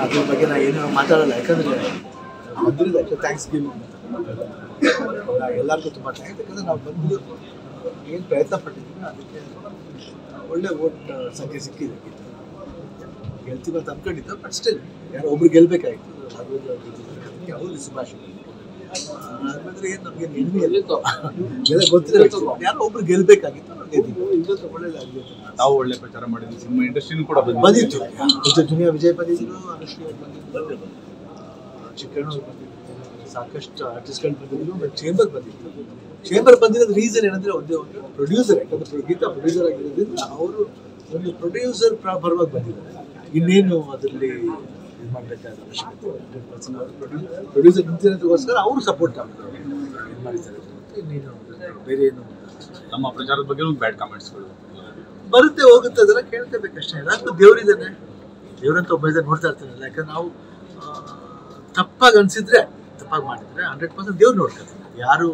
ಅದ್ರ ಬಗ್ಗೆ ನಾ ಏನು ಮಾತಾಡಲ್ಲ ಯಾಕಂದ್ರೆ ಬಂದಿರೋದು ಥ್ಯಾಂಕ್ಸ್ ಗಿವಿಂಗ್ ಎಲ್ಲರಿಗೂ ತುಂಬ ಥ್ಯಾಂಕ್ಸ್ ಯಾಕಂದ್ರೆ ನಾವು ಬಂದು ಏನು ಪ್ರಯತ್ನ ಪಟ್ಟಿದ್ದೀವಿ ಅದಕ್ಕೆ ಒಳ್ಳೆ ಓಟ್ ಸಂಖ್ಯೆ ಸಿಕ್ಕಿದೆ ಗೆಲ್ತೀವಿ ಅಂತ ಅನ್ಕೊಂಡಿದ್ದೆ ಬಟ್ ಸ್ಟಿಲ್ ಯಾರೋ ಒಬ್ರು ಗೆಲ್ಬೇಕಾಯ್ತು ಅದು ಅವ್ರು ಗೆದ್ದಿದ್ದಾರೆ. ಯಾರೋ ಒಬ್ರು ಗೆಲ್ಬೇಕಾಗಿತ್ತು ನಾವು ಒಳ್ಳೆ ಪ್ರಚಾರ ಮಾಡಿದ್ವಿ ಸಿನಿಮಾ ಇಂಡಸ್ಟ್ರಿನೂ ಕೂಡ ಬಂದಿತ್ತು. ವಿಜಯ ದುನಿಯಾ ವಿಜಯ್ ಬಂದಿದ್ರು ಚಿಕ್ಕಣ್ಣ ಸಾಕಷ್ಟು ಆರ್ಟಿಸ್ಟ್ಗಳು ಬಂದಿದ್ರು ಬಟ್ ಚೇಂಬರ್ ಬಂದಿತ್ತು. ಚೇಂಬರ್ ಬಂದಿರೋದು ರೀಸನ್ ಏನಂದ್ರೆ ಒಂದೇ ಒಂದು ಪ್ರೊಡ್ಯೂಸರ್ ಯಾಕಂದ್ರೆ ಗೀತಾ ಪ್ರೊಡ್ಯೂಸರ್ ಆಗಿರೋದ್ರಿಂದ ಅವರು ಒಂದು ಪ್ರೊಡ್ಯೂಸರ್ ಪರವಾಗಿ ಬಂದಿದ್ದಾರೆ. ಇನ್ನೇನು ಅದರಲ್ಲಿ ಮಾಡಬೇಕಾದ ಅವಶ್ಯಕತೆ ಹಂಡ್ರೆಡ್ ಪರ್ಸೆಂಟ್ ಅವರು ಪ್ರೊಡ್ಯೂಸರ್ ನಿಂತಿರೋದಕ್ಕೋಸ್ಕರ ಅವರು ಸಪೋರ್ಟ್ ಮಾಡ್ತಾರೆ? ಇದು ಮಾಡಿದ್ದಾರೆ ಇನ್ನೇನು ಬೇರೆ ಏನು ನಮ್ಮ ಪ್ರಚಾರದ ಬಗ್ಗೆ ಬ್ಯಾಡ್ ಕಾಮೆಂಟ್ಸ್ಗಳು ಬರುತ್ತೆ ಹೋಗುತ್ತೆ ಅದೆಲ್ಲ ಕೇಳ್ತೇಬೇಕಷ್ಟೇ ಎಲ್ಲರಿಗೂ ದೇವರಿದ್ದಾನೆ ದೇವ್ರಂತ ಒಬ್ಬ ಇದ್ದಾನೆ ನೋಡ್ತಾ ಇರ್ತಾನಲ್ಲ ಯಾಕಂದ್ರೆ ನಾವು ತಪ್ಪಾಗಿ ಅನ್ಸಿದ್ರೆ ತಪ್ಪಾಗಿ ಮಾಡಿದ್ರೆ ಹಂಡ್ರೆಡ್ ಪರ್ಸೆಂಟ್ ದೇವ್ರು ನೋಡ್ಕೊತಾರೆ ಯಾರು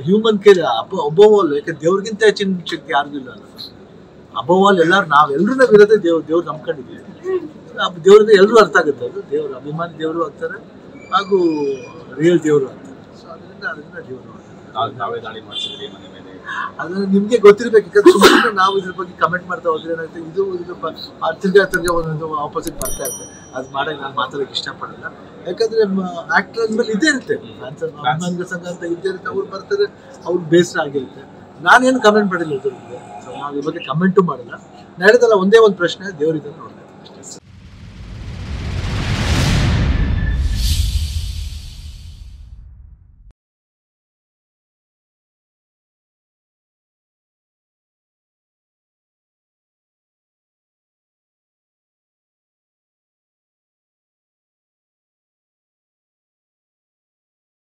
ಹ್ಯೂಮನ್ ಕೇರ್ ಅಬ್ಬ ಒಬ್ಬವಲ್ಲ ಯಾಕಂದ್ರೆ ದೇವ್ರಿಗಿಂತ ಹೆಚ್ಚಿನ ಶಕ್ತಿ ಯಾರಿಗೂ ಇಲ್ಲ ಅಲ್ಲ. ಅಬ್ಬವಾಲ್ ಎಲ್ಲರೂ ನಾವೆಲ್ಲರೂ ನಾವು ಇರೋದೇ ದೇವ್ರು ದೇವ್ರು ನಂಬ್ಕೊಂಡಿದ್ದೀವಿ. ದೇವ್ರದ್ದು ಎಲ್ಲರೂ ಅರ್ಥ ಆಗುತ್ತೆ ಅದು. ದೇವರು ಅಭಿಮಾನಿ ದೇವರು ಆಗ್ತಾರೆ ಹಾಗೂ ರಿಯಲ್ ದೇವರು ಆಗ್ತಾರೆ. ಸೊ ಅದರಿಂದ ಅದರಿಂದ ದೇವರು ನಾವು ದಾಳಿ ಮಾಡಿಸಿದ್ರಿ ಮನೆ ಮೇಲೆ? ಅದನ್ನ ನಿಮ್ಗೆ ಗೊತ್ತಿರ್ಬೇಕು ಯಾಕಂದ್ರೆ ಸುಮ್ಮನೆ ನಾವು ಇದ್ರ ಬಗ್ಗೆ ಕಮೆಂಟ್ ಮಾಡ್ತಾ ಹೋದ್ರೆ ಏನಾಗುತ್ತೆ ಇದು ಇದು ತಿರ್ಗಾ ತಿರ್ಗಾ ಒಂದೊಂದು ಆಪೋಸಿಟ್ ಬರ್ತಾ ಇರುತ್ತೆ. ಅದು ಮಾಡಕ್ಕೆ ನಾನು ಮಾತಾಡಕ್ಕೆ ಇಷ್ಟಪಡಲ್ಲ. ಯಾಕಂದ್ರೆ ಆಕ್ಟರ್ ಅಂದ್ಮೇಲೆ ಇದೇ ಇರುತ್ತೆ. ಅಭಿಮಾನಿಗಳ ಸಂಘ ಅಂತ ಇದ್ದೇ ಇರುತ್ತೆ. ಅವ್ರು ಬರ್ತಾರೆ ಅವ್ರು ಬೇಸರ ಆಗಿರುತ್ತೆ. ನಾನೇನು ಕಮೆಂಟ್ ಮಾಡಿಲ್ಲ ಇದ್ರ ಅದ್ರ ಬಗ್ಗೆ ಕಮೆಂಟು ಮಾಡಲ್ಲ. ನಡೆದಲ್ಲ ಒಂದೇ ಒಂದು ಪ್ರಶ್ನೆ ದೇವರಿದ್ದ ನೋಡಿದೆ